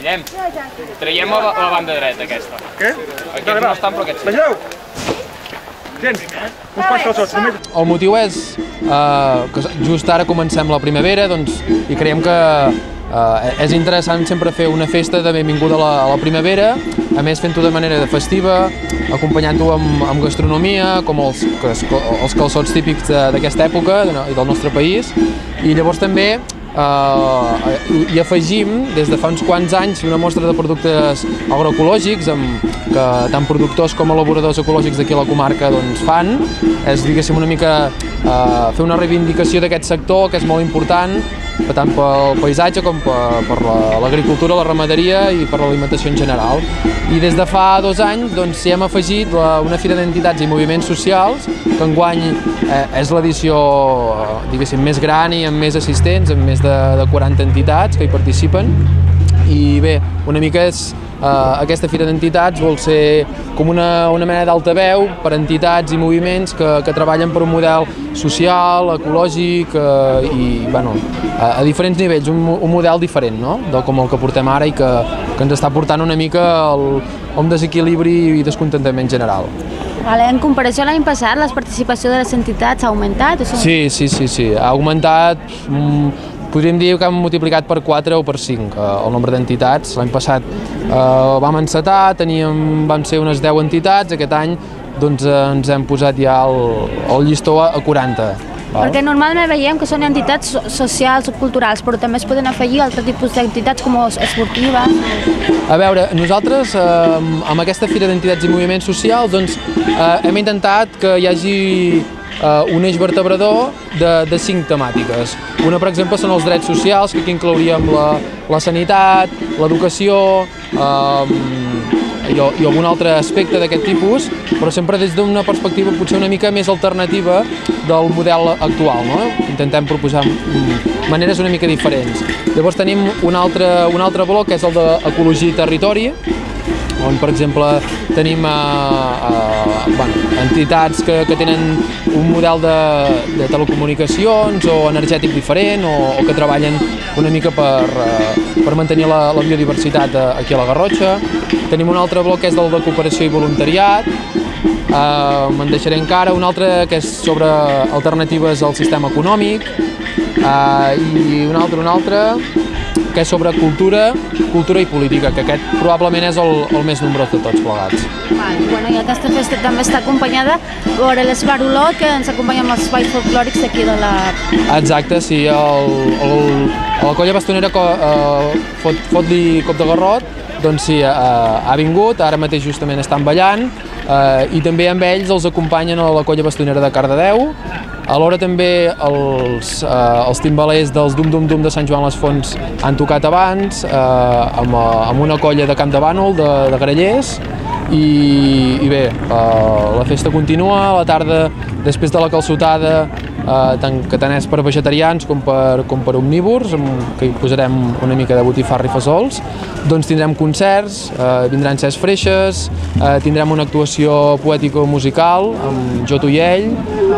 Guillem, traiem la, la banda dreta aquesta. Què? Aquests no estan, però aquests sí. Vegeu! Tens? Uns quants calçots, només. El motiu és eh, que just ara comencem la primavera doncs, i creiem que eh, és interessant sempre fer una festa de benvinguda a la, a la primavera, a més fent-ho de manera festiva, acompanyant-ho amb, amb gastronomia, com els, els calçots típics d'aquesta època i del nostre país, i llavors també eh, i afegim des de fa uns quants anys una mostra de productes agroecològics amb, que tant productors com elaboradors ecològics d'aquí a la comarca doncs, fan. És, diguéssim, una mica eh, fer una reivindicació d'aquest sector que és molt important tant pel paisatge com per, per l'agricultura, la, la ramaderia i per l'alimentació en general. I des de fa dos anys doncs, hi hem afegit la, una fira d'entitats i moviments socials que enguany eh, és l'edició diguéssim més gran i amb més assistents, amb més de, de 40 entitats que hi participen i bé, una mica és Uh, aquesta Fira d'Entitats vol ser com una, una mena d'altaveu per entitats i moviments que, que treballen per un model social, ecològic uh, i bueno, a, a diferents nivells, un, un model diferent no? de com el que portem ara i que, que ens està portant una mica el, un desequilibri i descontentament general. Vale, en comparació a l'any passat, la participació de les entitats ha augmentat? O sí, sí, sí, sí, ha augmentat mm, podríem dir que hem multiplicat per 4 o per 5 eh, el nombre d'entitats. L'any passat eh, vam encetar, teníem, vam ser unes 10 entitats, aquest any doncs, eh, ens hem posat ja el, el llistó a 40. Val? Perquè normalment veiem que són entitats socials o culturals, però també es poden afegir altres tipus d'entitats com esportives. A veure, nosaltres eh, amb aquesta Fira d'Entitats i Moviments Socials doncs, eh, hem intentat que hi hagi eh, un eix vertebrador de, de cinc temàtiques. Una, per exemple, són els drets socials, que aquí inclouríem la, la sanitat, l'educació, eh, i, i algun altre aspecte d'aquest tipus, però sempre des d'una perspectiva potser una mica més alternativa del model actual. No? Intentem proposar maneres una mica diferents. Llavors tenim un altre, un altre bloc que és el d'ecologia i territori, on per exemple tenim eh, eh, bueno, entitats que, que tenen un model de, de telecomunicacions o energètic diferent o, o que treballen una mica per, eh, per mantenir la, la biodiversitat aquí a la Garrotxa. Tenim un altre bloc que és del de cooperació i voluntariat, eh, me'n deixaré encara un altre que és sobre alternatives al sistema econòmic eh, i un altre, un altre que és sobre cultura, cultura i política, que aquest probablement és el, el més nombrós de tots plegats. Vale, bueno, i aquesta festa també està acompanyada per l'Esbaroló, que ens acompanya amb els espais folclòrics d'aquí de la... Exacte, sí, el, el, la colla bastonera uh, fot, fot-li cop de garrot, doncs sí, uh, ha vingut, ara mateix justament estan ballant, uh, i també amb ells els acompanyen a la colla bastonera de Cardedeu, Alhora també els, eh, els timbalers dels Dum Dum Dum de Sant Joan les Fonts han tocat abans, eh, amb, amb una colla de Camp de Bànol, de, de Grallers, i, i bé, eh, la festa continua, a la tarda, després de la calçotada, eh, tant, que tant és per vegetarians com per, com per omnívors, que hi posarem una mica de botifarra i fesols, doncs tindrem concerts, eh, vindran ses freixes, eh, tindrem una actuació poètico-musical amb Jo, tu i ell,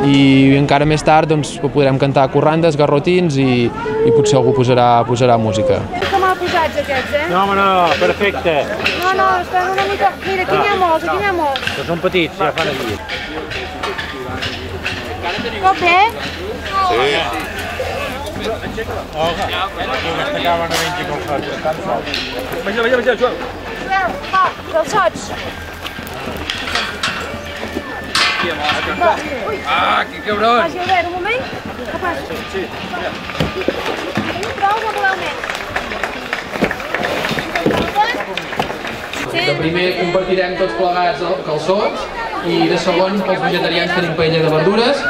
i encara més tard doncs, podrem cantar corrandes, garrotins i, i potser algú posarà, posarà música. Mal posats aquests, eh? No, home, no, perfecte. No, no, estan una mica... Mira, aquí n'hi ha molts, aquí n'hi ha molts. Que són petits, ja fan aquí. Eh? Sí. Joel, va. Ah, que cabrón! Va, Gilbert, un moment. Sí. Tenim prou o voleu més? De primer compartirem tots plegats calçots i de segon pels vegetarians tenim paella de verdures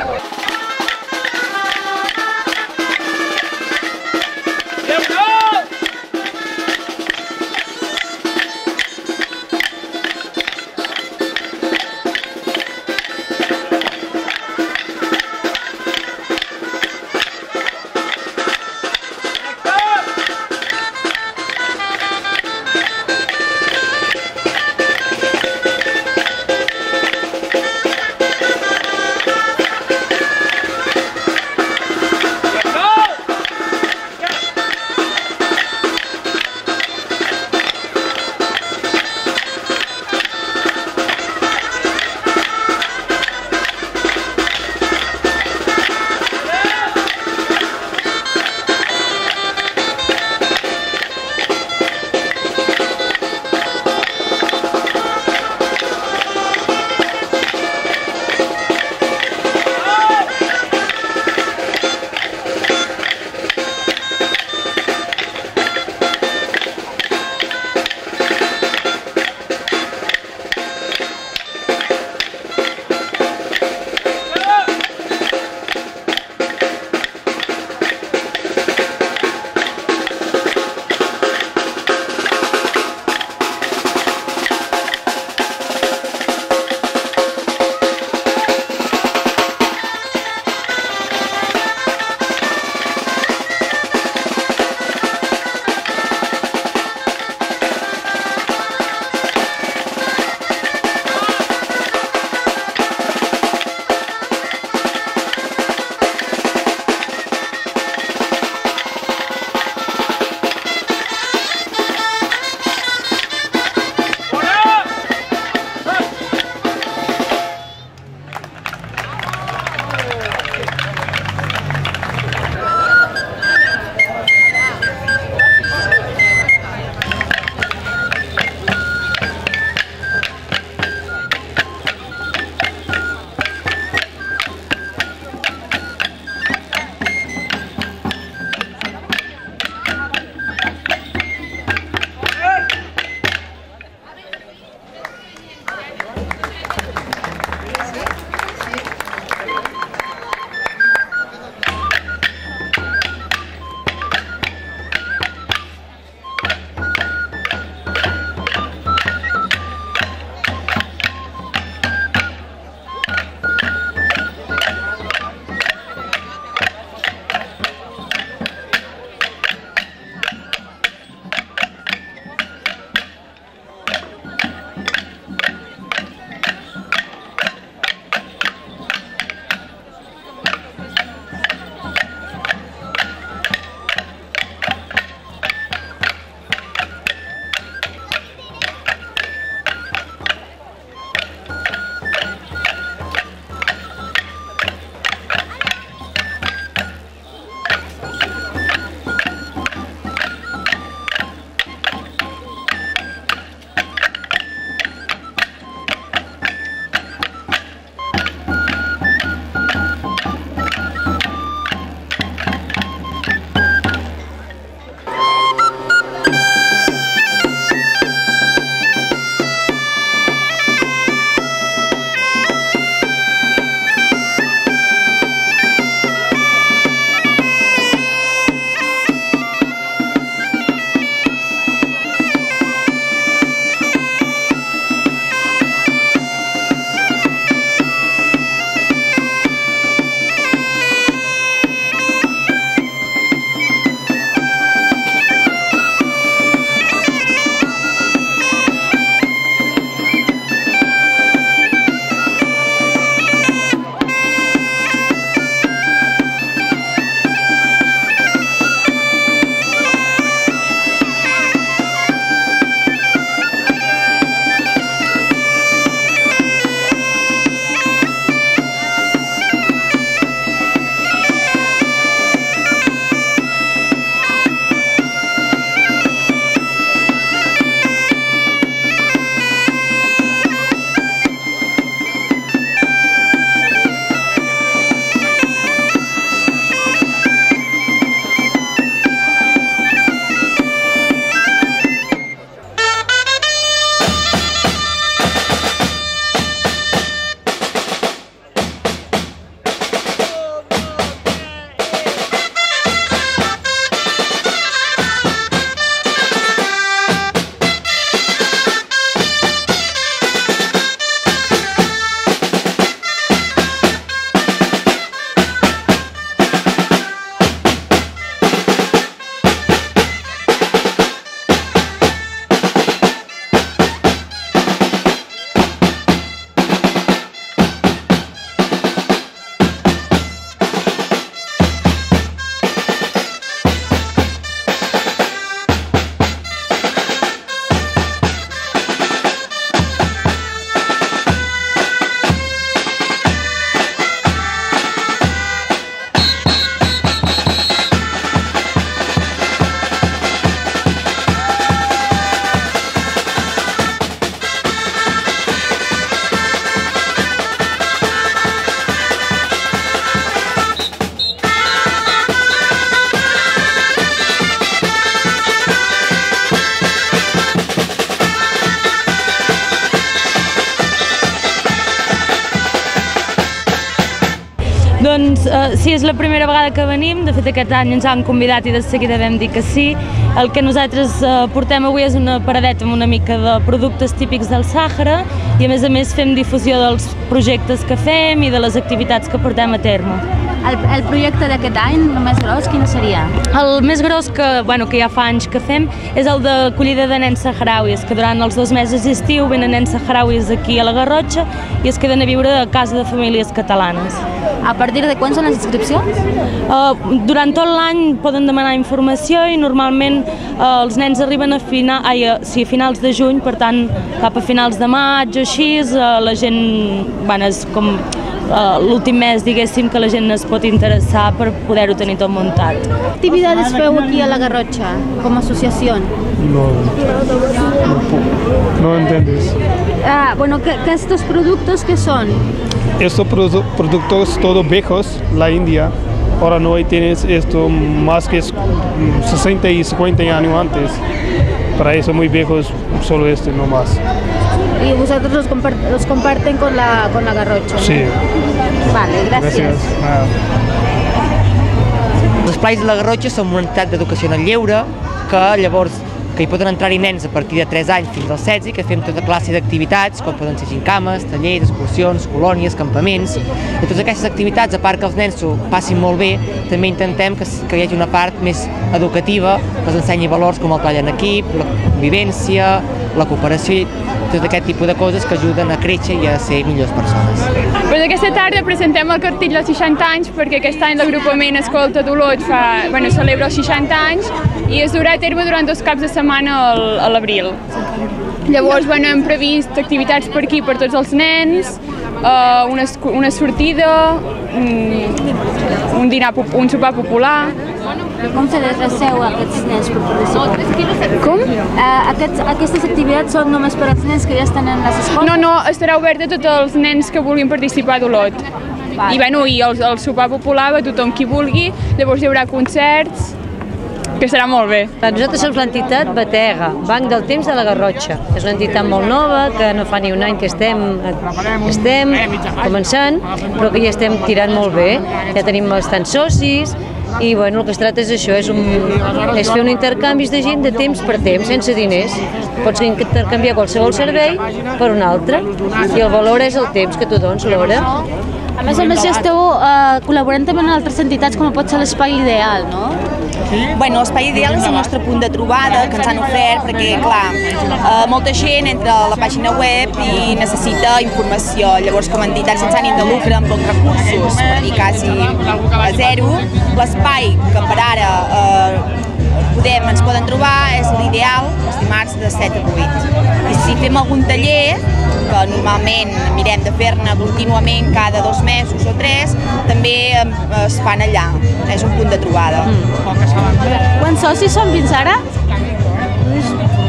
eh, sí, és la primera vegada que venim, de fet aquest any ens han convidat i de seguida vam dir que sí. El que nosaltres eh, portem avui és una paradeta amb una mica de productes típics del Sàhara i a més a més fem difusió dels projectes que fem i de les activitats que portem a terme. El, el projecte d'aquest any, el més gros, quin seria? El més gros que, bueno, que ja fa anys que fem és el d'acollida de nens saharauis, que durant els dos mesos d'estiu venen nens saharauis aquí a la Garrotxa i es queden a viure a casa de famílies catalanes. A partir de quan són les inscripcions? Uh, durant tot l'any poden demanar informació i normalment uh, els nens arriben a, fina, ai, a, sí, a finals de juny, per tant cap a finals de maig o així, uh, la gent, bueno, és com l'últim mes, diguéssim, que la gent es pot interessar per poder-ho tenir tot muntat. actividades feu aquí a la Garrotxa, com a associació? No, no entiendes. Ah, bueno, que, que estos productos que son? Estos produ- productos todos viejos, la India, ahora no hay tienes esto más que es, mm, 60 y 50 años antes. Para eso muy viejos, solo este, no más. Y vosotros los, compar- los comparten con la, con la Garrotxa. ¿no? Sí, Vale, gracias. gracias. Nada. Els Plais de la Garrotxa són una entitat d'educació en el lleure que llavors que hi poden entrar-hi nens a partir de 3 anys fins als 16 i que fem tota classe d'activitats com poden ser gincames, tallers, excursions, colònies, campaments i totes aquestes activitats, a part que els nens s'ho passin molt bé, també intentem que, que hi hagi una part més educativa que els ensenyi valors com el treball en equip, la convivència, la cooperació tot aquest tipus de coses que ajuden a créixer i a ser millors persones. Pues aquesta tarda presentem el cartell dels 60 anys perquè aquest any l'agrupament Escolta Dolot fa, bueno, celebra els 60 anys i es durà a terme durant dos caps de setmana a l'abril. Llavors bueno, hem previst activitats per aquí per tots els nens, uh, una, una sortida, un, un, dinar, un sopar popular. Com se desreceu a aquests nens per participar? Com? Uh, aquests, aquestes activitats són només per als nens que ja estan en les escoles? No, no, estarà obert a tots els nens que vulguin participar d'Olot. I, bueno, i el, el sopar popular va tothom qui vulgui, llavors hi haurà concerts, que serà molt bé. Nosaltres som l'entitat Batega, Banc del Temps de la Garrotxa. És una entitat molt nova, que no fa ni un any que estem, estem començant, però que ja estem tirant molt bé. Ja tenim bastants socis, i bueno, el que es tracta és això, és, un, és fer un intercanvi de gent de temps per temps, sense diners. Pots intercanviar qualsevol servei per un altre, i el valor és el temps que tu dones, l'hora. A més a més, ja esteu uh, col·laborant també amb altres entitats com pot ser l'Espai Ideal, no? Bueno, l'Espai Ideal és el nostre punt de trobada que ens han ofert perquè, clar, eh, molta gent entra a la pàgina web i necessita informació. Llavors, com a entitat sense ànim de lucre, amb pocs recursos, per dir quasi a zero, l'espai que per ara eh, podem, ens poden trobar és l'ideal els dimarts de 7 a 8. I si fem algun taller, que normalment mirem de fer-ne contínuament cada dos mesos o tres, també es fan allà. És un punt de trobada. Quants socis són fins ara?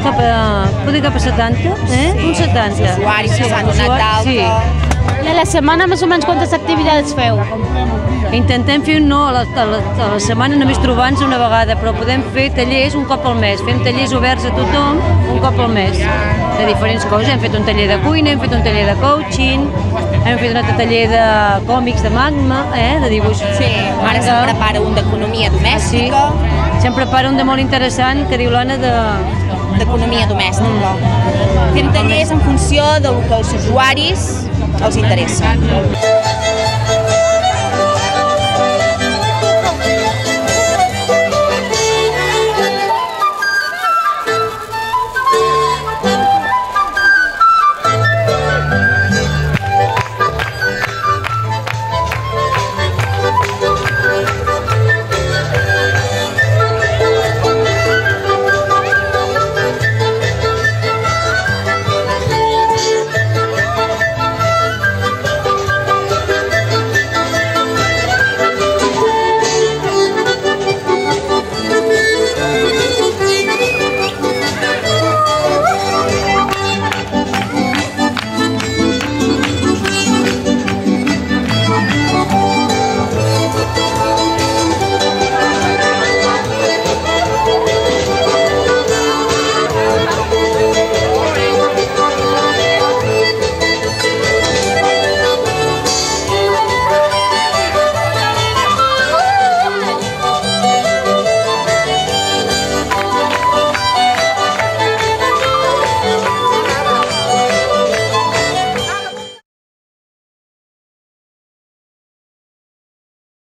Cap a, poder cap a 70, eh? Sí, Un 70. els usuaris que s'han donat d'alta. I a la setmana més o menys quantes activitats feu? Intentem fer un no a la, a la, a la setmana només trobant-nos una vegada, però podem fer tallers un cop al mes. Fem tallers oberts a tothom un cop al mes, de diferents coses. Hem fet un taller de cuina, hem fet un taller de coaching, hem fet un altre taller de còmics de magma, eh, de dibuix. Sí, ara se'n prepara un d'economia domèstica. Sí. Se'n prepara un de molt interessant que diu l'Anna de... d'economia domèstica. Fem tallers en funció del que els usuaris els interessa.